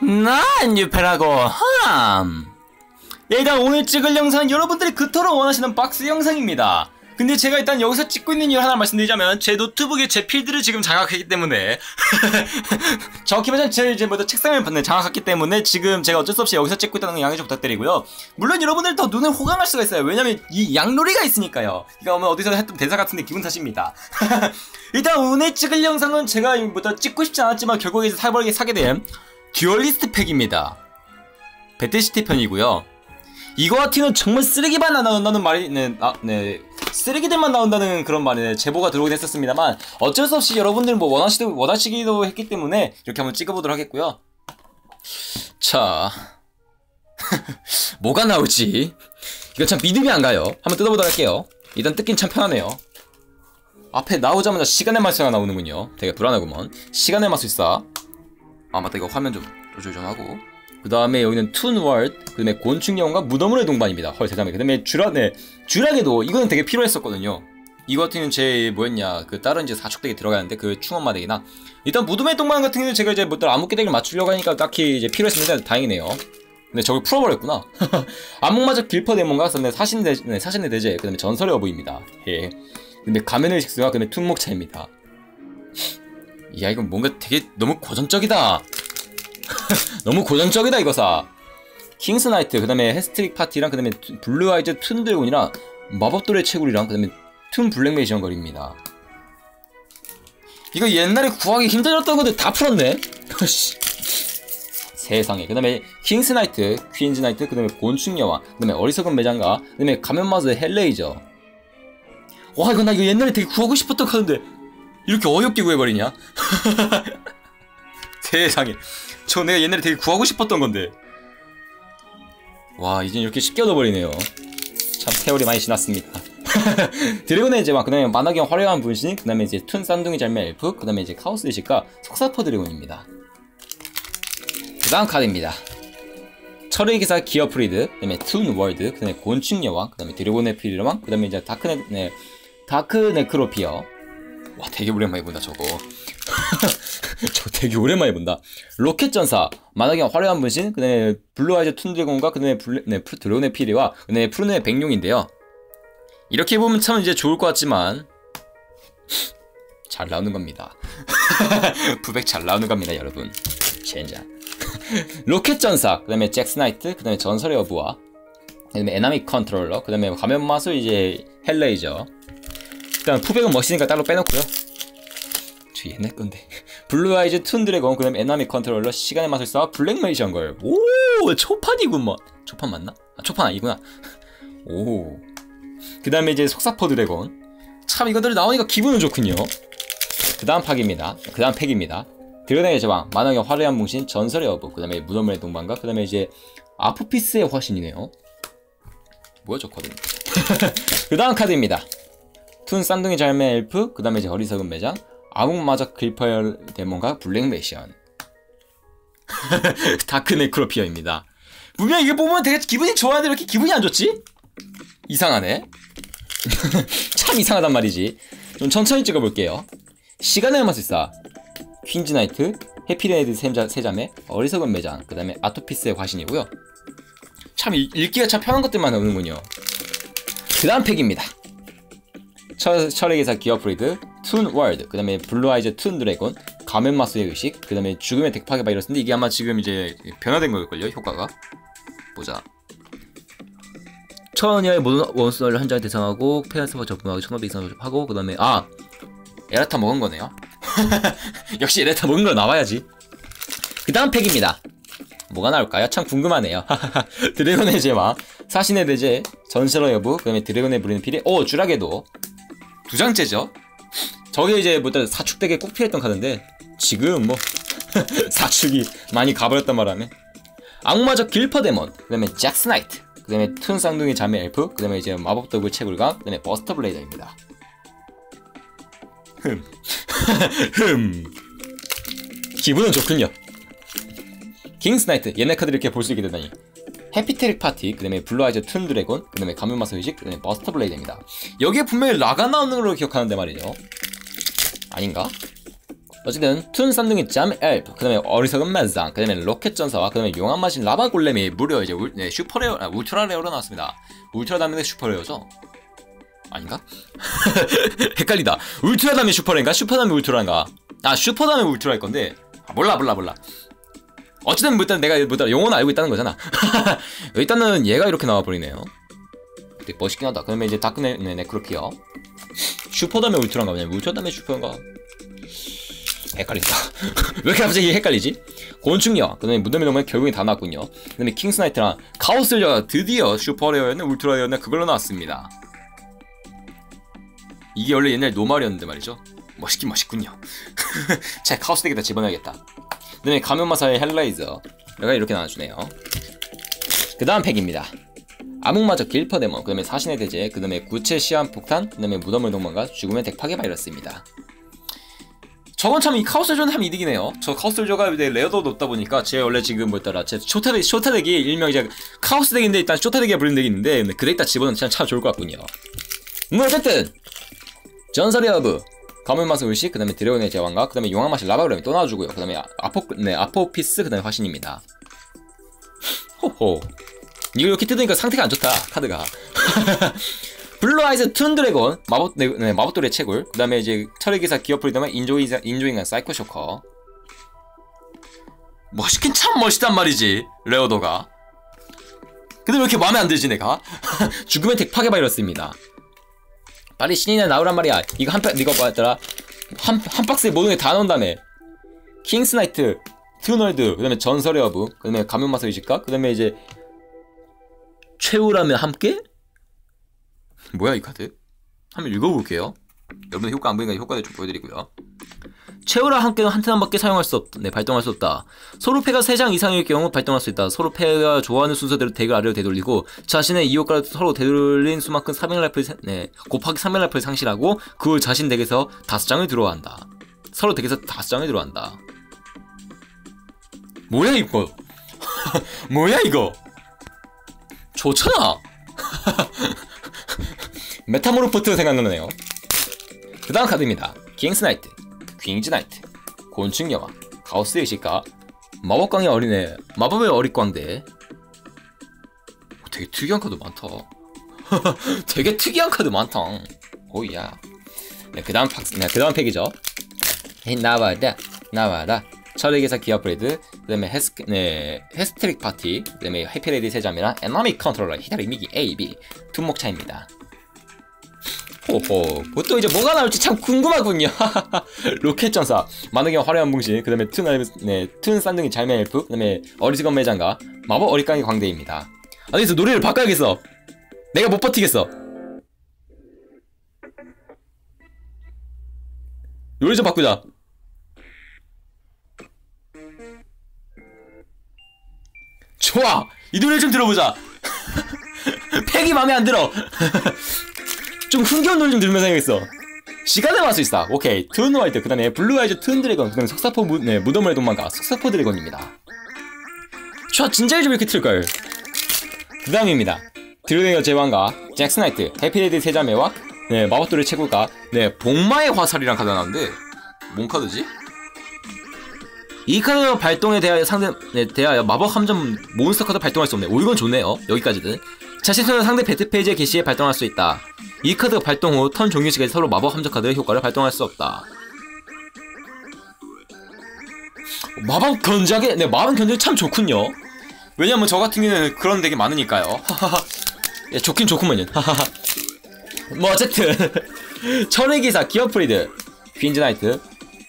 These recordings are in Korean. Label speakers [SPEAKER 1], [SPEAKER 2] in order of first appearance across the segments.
[SPEAKER 1] 난 유페라고. 함 일단 오늘 찍을 영상은 여러분들이 그토록 원하시는 박스 영상입니다. 근데 제가 일단 여기서 찍고 있는 이유 하나 말씀드리자면 제 노트북에 제 필드를 지금 장악했기 때문에 정확히 말하면 제 이제 뭐다 책상을 장악했기 때문에 지금 제가 어쩔 수 없이 여기서 찍고 있다는 거 양해 좀 부탁드리고요. 물론 여러분들 더 눈을 호강할 수가 있어요. 왜냐면 이 양놀이가 있으니까요. 뭐 어디서 했던 대사 같은데 기분 탓입니다. 일단 오늘 찍을 영상은 제가 뭐다 찍고 싶지 않았지만 결국에 이제 살벌하게 사게 된 듀얼리스트 팩입니다 배틀시티 편이고요 이거 같은 정말 쓰레기만 나온다는 말이 네, 아, 네 쓰레기들만 나온다는 그런 말에 제보가 들어오긴 했었습니다만 어쩔 수 없이 여러분들 뭐 원하시도 원하시기도 했기 때문에 이렇게 한번 찍어보도록 하겠고요. 자 뭐가 나올지 이거 참 믿음이 안 가요. 한번 뜯어보도록 할게요. 일단 뜯긴 참 편하네요. 앞에 나오자마자 시간의 마술사가 나오는군요. 되게 불안하구먼. 시간의 마술사. 아 맞다. 이거 화면 좀 조절 좀 하고. 그 다음에 여기는 툰월드, 그 다음에 곤충영웅과 무덤물의 동반입니다. 헐 세상에. 그 다음에 쥬라, 네. 쥬라게도 이거는 되게 필요했었거든요. 이거 같은 경우는 제 뭐였냐. 그 다른 이제 사축덱이 들어가는데 그 충원마덱이나. 일단 무덤의 동반 같은 경우는 제가 이제 뭐들 암흑기 덱을 맞추려고 하니까 딱히 이제 필요했습니다. 다행이네요. 근데 저걸 풀어버렸구나. 암흑마적 길퍼 데몬과 그다음에 사신의 대제, 네, 사신의 대제. 그 다음에 전설의 어부입니다. 예. 근데 가면의 식스와 그 다음에 툰목차입니다 야 이건 뭔가 되게 너무 고전적이다. 너무 고전적이다 이거사. King's Knight 그 다음에 Hysteric Party랑 그 다음에 Blue-Eyes Toon Dragon이랑 마법돌의 채굴이랑 그 다음에 Toon Black Magician Girl입니다. 이거 옛날에 구하기 힘들었던 건데 다 풀었네. 세상에. 그 다음에 King's Knight Queen's Knight 그 다음에 곤충 여왕 그 다음에 어리석은 매장가 그 다음에 가면마수 Hellraiser. 와 이거 나 이거 옛날에 되게 구하고 싶었던 카드인데 이렇게 어이없게 구해버리냐? 세상에. 저 내가 옛날에 되게 구하고 싶었던 건데. 와 이제 이렇게 쉽게 얻어버리네요. 참 세월이 많이 지났습니다. 드래곤의 이제 막 그 다음에 만화경 화려한 분신 그 다음에 이제 Toon 쌍둥이 자매 엘프 그 다음에 이제 카오스 의식과 속사포 드래곤입니다. 그 다음 카드입니다. 철의 기사 Gearfried 그 다음에 Toon World 그 다음에 곤충 여왕 그 다음에 드래곤의 피리와 그 다음에 이제 다크네 네, Dark Necrofear 와 되게 오랜만에 본다 저거 저 되게 오랜만에 본다. 로켓 전사, 만화경 화려한 분신, 그 다음에 Blue-Eyes Toon Dragon과 그 다음에 네, 드래곤의 피리와 그 다음에 푸른 눈의 백룡인데요. 이렇게 보면 참 이제 좋을 것 같지만 잘 나오는 겁니다. 푸백 잘 나오는 겁니다, 여러분. 젠장. 로켓 전사, 그 다음에 Jack's Knight, 그 다음에 전설의 어부와 그 다음에 Enemy Controller, 그 다음에 가면 마술 이제 Hellraiser. 일단 푸백은 멋있으니까 따로 빼놓고요. 저 옛날 건데. Blue-Eyes Toon Dragon, 그 다음에 Enemy Controller, 시간의 마술사, Black Magician Girl. 오, 초판이군, 뭐. 초판 맞나? 아, 초판 아니구나. 오. 그 다음에 이제 속사포 드래곤. 참, 이것들 나오니까 기분은 좋군요. 그 다음 팩입니다. 그 다음 팩입니다. 드래곤의 제왕, 만왕의 화려한 뭉신, 전설의 어부, 그 다음에 무덤의 동반자, 그 다음에 이제 아포피스의 화신이네요. 뭐야, 저 카드. 그 다음 카드입니다. Toon 쌍둥이 자매 엘프, 그 다음에 이제 어리석은 매장, 암흑마족 길퍼 데몬과 Black Magician. Dark Necrofear입니다. 분명 이게 보면 되게 기분이 좋아하는데 이렇게 기분이 안 좋지? 이상하네. 참 이상하단 말이지. 좀 천천히 찍어볼게요. 시간의 마술사 Queen's Knight Harpie Lady 세자매 어리석은 매장 그 다음에 아포피스의 화신이고요. 참 읽기가 참 편한 것들만 나오는군요. 그 다음 팩입니다 철, 철의 기사 기어프리드 Toon World 그 다음에 Blue-Eyes Toon Dragon 가면 마수의 의식 그 다음에 죽음의 deck파괴 바이러스인데 이게 아마 지금 이제 변화된 걸걸요 효과가? 보자. 천여의 모든 원수를 한 장에 대상하고 페아스와 접근하고 천오백 이상 접하고 그 다음에 아! errata 먹은 거네요? 역시 errata 먹은 거 나와야지. 그 다음 팩입니다. 뭐가 나올까요? 참 궁금하네요. 드래곤의 제마 사신의 대제 전설의 어부 그 다음에 드래곤을 부르는 피리 오 주라게도 두 장째죠 저게 이제 뭐 사축deck에 꼭 필요했던 카드인데 지금 뭐 사축이 많이 가버렸단 말하면 암흑마족 길퍼데몬 그 다음에 Jack's Knight 그 다음에 Toon 쌍둥이 자매 엘프 그 다음에 이제 마법돌의 채굴과 그 다음에 Buster Blader입니다 흠. 흠. 기분은 좋군요. King's Knight 옛날 카드 이렇게 볼 수 있게 되다니. Hysteric Party, 그 다음에 Blue-Eyes Toon Dragon, 그 다음에 가면마수 의식, 그 다음에 Buster Blader입니다. 여기에 분명히 라가 나오는 걸로 기억하는데 말이죠. 아닌가? 어쨌든 Toon 쌍둥이 자매 엘프 그 다음에 어리석은 매장 그 다음에 로켓 전사와 그 다음에 용암 마신 Lava Golem이 무려 이제 울, 네, Super Rare 아, Ultra Rare로 나왔습니다 울트라 다음에 Super Rare죠 아닌가? 헷갈리다 울트라 다음에 슈퍼레인가 슈퍼 다음에 울트라인가 아 슈퍼 다음에 울트라일 건데 아, 몰라 몰라 몰라 어쨌든 뭐 일단 내가 뭐 일단 용어는 알고 있다는 거잖아 일단은 얘가 이렇게 나와버리네요 되게 멋있긴 하다 그러면 이제 Dark Ne 네, Necrofear Super 다음에 Ultra인가 보냐 울트라 다음에 Super인가 헷갈린다. 왜 이렇게 갑자기 헷갈리지? 곤충여왕, 그 다음에 무덤의 동반자 결국에 다 나왔군요. 그 다음에 King's Knight랑 카오슬려가 드디어 슈퍼레어였나 울트라레어였나 그걸로 나왔습니다. 이게 원래 옛날 normal이었는데 말이죠. 멋있긴 멋있군요. 자, 카오스 deck에다 집어넣어야겠다. 그 다음에 가면마수의 Hellraiser. 내가 이렇게 나눠주네요. 그 다음 팩입니다. 암흑마족 길퍼데몬, 그 다음에 사신의 대제, 그 다음에 구체 시한 폭탄, 그 다음에 무덤의 동반자 죽음의 deck 파괴 바이러스입니다. 저건 참 이 카오스존 하면 이득이네요. 저 카오스존가 rare도 높다 보니까 제 원래 지금 뭐였더라 제 쇼타deck 쇼타deck이 일명 이제 카오스 deck인데 일단 쇼타deck에 부르는 deck이 있는데 근데 그deck 다 집어넣으면 참 좋을 것 같군요. 뭐 어쨌든 전설의 어부 가면 마수의 의식 그 다음에 드래곤의 제왕과 그 다음에 용암 마신 Lava Golem이 또 나와주고요. 그 다음에 아포 네 아포피스 그 다음에 화신입니다. 호호 이거 이렇게 뜯으니까 상태가 안 좋다 카드가. Blue-Eyes Toon Dragon 마법 네, 네 마법돌의 채굴 그 다음에 이제 철의 기사 기어 프리드 그담에 인조이 인조인간 사이코 쇼커 멋있긴 참 멋있단 말이지 rare도가 근데 왜 이렇게 마음에 안 들지 내가 죽음의 deck 파괴 바이러스입니다 빨리 신이나 나오란 말이야 이거 한팩 이거 뭐였더라 한, 한 박스에 모든 게다 다음에 King's Knight Toon World 그 다음에 전설의 어부 그 다음에 가면마수 의식과 그 다음에 이제 최후라면 함께 뭐야 이 카드? 한번 읽어볼게요. 여러분 효과 안 보이니까 효과를 좀 보여드리고요. 최후라 함께는 한 turn밖에 사용할 수 없다. 네, 발동할 수 없다. 서로 패가 3장 이상일 경우 발동할 수 있다. 서로 패가 좋아하는 순서대로 deck을 아래로 되돌리고 자신의 이 효과를 서로 되돌린 수만큼 300 life를 네, 곱하기 300 life를 상실하고 그 자신 deck에서 5장을 draw한다. 서로 deck에서 5장을 draw한다. 뭐야 이거? 뭐야 이거? 좋잖아. Metamorpot 생각나네요. 그 다음 카드입니다. King's Knight, Queen's Knight, 곤충여왕, 가면마수의 의식과, 마법광의 어린애, 마법의 어릿광대. 되게 특이한 카드 많다. 되게 특이한 카드 많다. 오야. 네, 그 다음 팍, 네, 그 다음 팩이죠. 나와라, 나와라. 철의 기사 기어프레드, 그 다음에 Hys, 네, Hysteric Party, 그 다음에 Harpie Lady 세자매랑 Enemy Controller ひだり みぎ A, B 두목차입니다. 호호 또 이제 뭐가 나올지 참 궁금하군요. 로켓 전사 만능의 화려한 뭉신 그 다음에 툰, 네, 툰 싼둥이 잘매 엘프 그 다음에 어리지건 매장가 마법 어리깡이 광대입니다. 아니 그래서 노래를 바꿔야겠어. 내가 못 버티겠어. 노래 좀 바꾸자. 좋아! 이 노래 좀 들어보자. 팩이 맘에 안 들어 좀 흥겨운 노래 좀 들으면서 해야겠어. 시간을 맞수 있어 okay. Toon World 그 다음에 Blue-Eyes Toon Dragon 그 다음에 속사포 무, 네, 무덤의 동반자. 속사포 드래곤입니다. 저 진짜 좀 이렇게 틀걸. 그 다음입니다. 드래곤의 제왕과 Jack's Knight Harpie Lady 세자매와 네 마법돌의 채굴과 네 복마의 화살이란 카드가 나왔는데 뭔 카드지? 이 카드 발동에 대하여 상대 네, 대하여 마법 함정 몬스터 카드 발동할 수 없네. 오 이건 좋네요. 여기까지는. 자신 손은 상대 배트 페이지에 게시에 발동할 수 있다. 이 카드가 발동 후 턴 종료 시간에 서로 마법 함정 카드의 효과를 발동할 수 없다. 마법 견작에 네 마법 견작이 참 좋군요. 왜냐면 저 같은 경우는 그런 되게 많으니까요. 예, 좋긴 좋구먼요. 뭐 어쨌든 천의 기사 기어프리드 퀸즈 나이트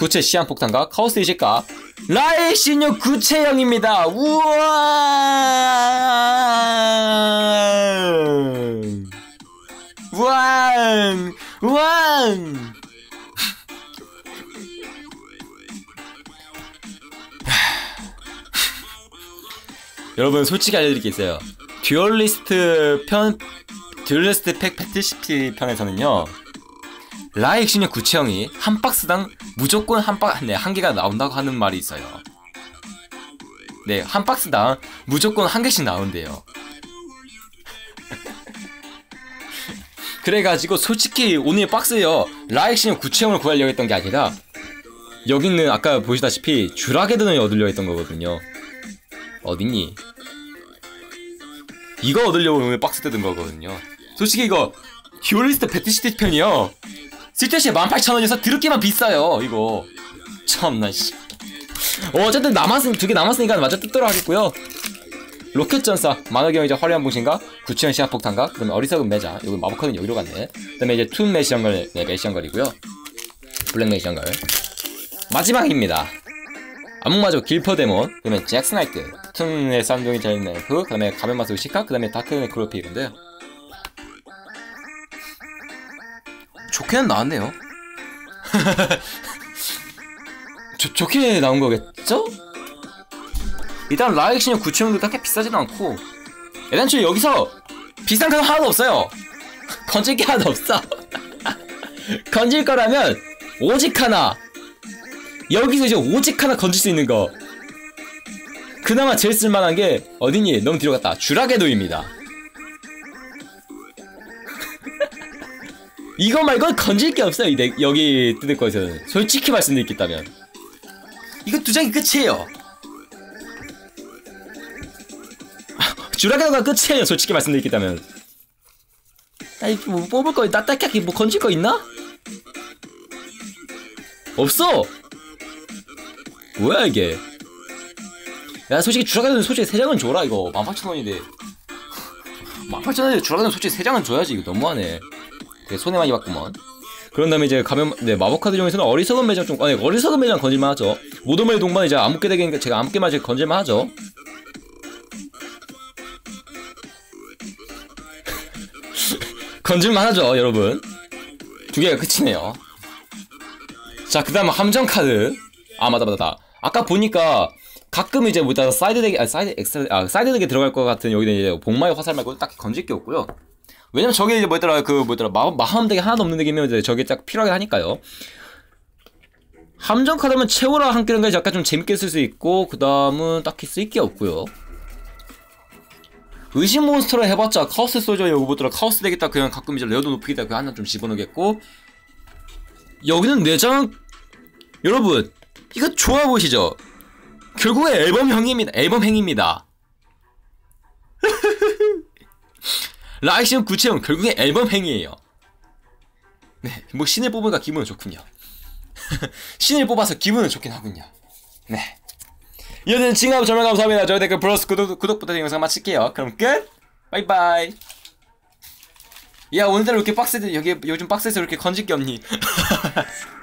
[SPEAKER 1] 구체 시한 폭탄과 카오스 이식과 라의 신유 구체형입니다. 우와! 우와! 여러분 솔직히 알려드릴 게 있어요. 듀얼리스트 편 듀얼리스트 팩 배틀시티 편에서는요. 라의 익신룡 구체형이 한 박스당 무조건 한 박, 네, 한 개가 나온다고 하는 말이 있어요. 네, 한 박스당 무조건 한 개씩 나온대요. 그래가지고 솔직히 오늘 박스요. 라의 익신룡 구체형을 구하려고 했던 게 아니라 여기는 아까 보시다시피 주라게드는 얻으려 했던 거거든요. 어딨니? 이거 얻으려고 오늘 박스 뜯은 거거든요. 솔직히 이거 듀얼리스트 배틀시티 편이요. 쓸데없이 18,000원에서 드럽게만 비싸요 이거. 참나 씨. 어, 어쨌든 남았으니 두 개 남았으니까 마저 뜯도록 하겠고요 로켓 전사 만화경 이제 화려한 봉신과 구치형 시합폭탄과 그다음에 어리석은 매자 여기 마법카드는 여기로 갔네. 그 다음에 이제 툰 메시언걸 네 메시언걸이고요. 블랙 메시언걸 마지막입니다. 암흑마저 길퍼데몬 그다음에 잭스나이트. 툰의 쌍둥이 자인네프 그 다음에 가면마스 시카 그 다음에 다크네 크로피인데요. 좋게는 나왔네요. 좋 좋게 나온 거겠죠? 일단 라이엑신형 9,000원도 딱히 비싸지도 않고. 애당초 여기서 비싼 건 하나도 없어요. 건질 게 하나도 없어. 건질 거라면 오직 하나. 여기서 이제 오직 하나 건질 수 있는 거. 그나마 제일 쓸만한 게 어디니? 너무 뒤로 갔다. 주라게도입니다. 이거 말고 건질 게 없어요 이 덱- 여기 뜯을 거에서는 솔직히 말씀드리겠다면. 이거 두 장이 끝이에요 주라게도가 끝이에요 솔직히 말씀드리겠다면. 아이 뭐 뽑을 거 따딱하게 뭐 건질 거 있나? 없어! 뭐야 이게? 야 솔직히 주라게도는 솔직히 3장은 줘라 이거. 18,000원인데. 18,000원인데 주라게도는 솔직히 3장은 줘야지 이거 너무하네. 되게 손해 많이 봤구먼. 그런 다음에 이제 가면 네 마법 카드 중에서는 어리석은 매장 좀 아니 어리석은 매장 건질만 하죠. 모도멜 동반 이제 암흑계 되게 제가 암흑계만 이제 건질만 하죠 건질만 하죠 여러분. 두 개가 끝이네요. 자 그 다음 함정 카드. 아 맞다 맞다 맞다. 아까 보니까 가끔 이제 뭐다 사이드 덱이 아 사이드 엑스트라 아 사이드 덱에 들어갈 것 같은 여기는 이제 복마의 화살 말고 딱히 건질 게 없고요. 왜냐면 저게 이제 뭐였더라 그 뭐였더라 마, 마함 덱이 하나도 없는 덱이면 이제 저게 딱 필요하게 하니까요. 함정 카드면 채우라 한 개는 약간 좀 재밌게 쓸 수 있고 그 다음은 딱히 쓸 게 없고요 의심 몬스터를 해봤자 카오스 여기 보더라 카오스 되겠다. 그냥 가끔 이제 레어도 높이겠다. 그 하나 좀 집어넣겠고. 여기는 내장 여러분 이거 좋아 보시죠? 결국에 앨범 형입니다. 앨범 행입니다. 라의 익신룡 구체형 결국에 앨범 행이에요. 네 뭐 신을 뽑으니까 기분은 좋군요. 신을 뽑아서 기분은 좋긴 하군요. 네 이어지는 칭하고 정말 감사합니다. 저희 댓글 플러스 구독, 구독 부터 영상 마칠게요. 그럼 끝! 바이바이! 야, 오늘따라 왜 이렇게 빡세들, 여기, 요즘 빡세서 이렇게 건질 게 없니?